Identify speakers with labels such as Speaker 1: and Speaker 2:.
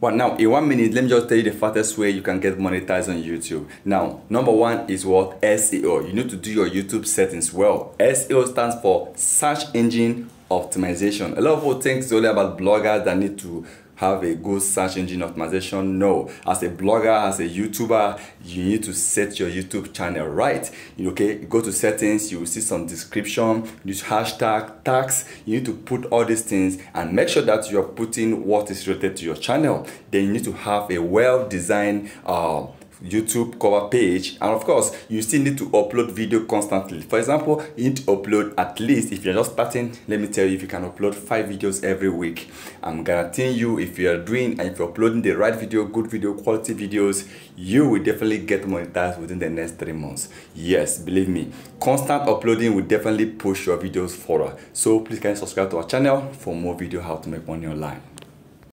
Speaker 1: Well, now in one minute, let me just tell you the fastest way you can get monetized on YouTube. Now, number one is what SEO. You need to do your YouTube settings well. SEO stands for Search Engine Optimization. A lot of people think it's only about bloggers that need to have a good search engine optimization. No, as a blogger, as a YouTuber, you need to set your YouTube channel right. You okay, go to settings, you will see some description, use hashtag, tags. You need to put all these things and make sure that you are putting what is related to your channel. Then you need to have a well-designed uh, YouTube cover page and of course you still need to upload video constantly. For example you need to upload at least if you're just starting let me tell you if you can upload five videos every week. I'm guaranteeing you if you are doing and if you're uploading the right video good video quality videos you will definitely get monetized within the next three months. Yes believe me constant uploading will definitely push your videos forward so please can subscribe to our channel for more video how to make money online